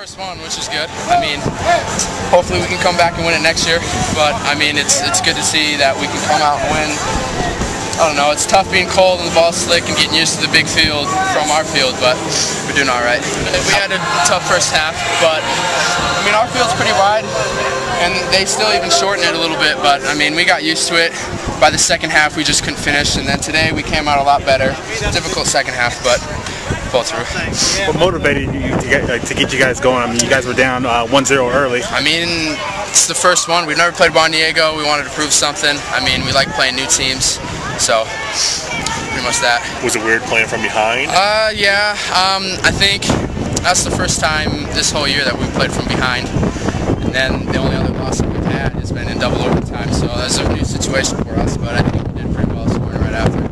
first one, which is good. I mean, hopefully we can come back and win it next year. But I mean, it's it's good to see that we can come out and win. I don't know. It's tough being cold and the ball slick and getting used to the big field from our field, but we're doing all right. We had a tough first half, but I mean, our field's pretty wide, and they still even shorten it a little bit. But I mean, we got used to it. By the second half, we just couldn't finish, and then today we came out a lot better. Difficult second half, but pull through. What motivated you to get, like, to get you guys going? I mean, you guys were down uh, 1-0 early. I mean, it's the first one. We've never played Juan Diego. We wanted to prove something. I mean, we like playing new teams, so pretty much that. Was it weird playing from behind? Uh, yeah. Um, I think that's the first time this whole year that we've played from behind. And then the only other loss that we've had has been in double overtime, so that's a new situation for us. But I think we did pretty well scoring right after.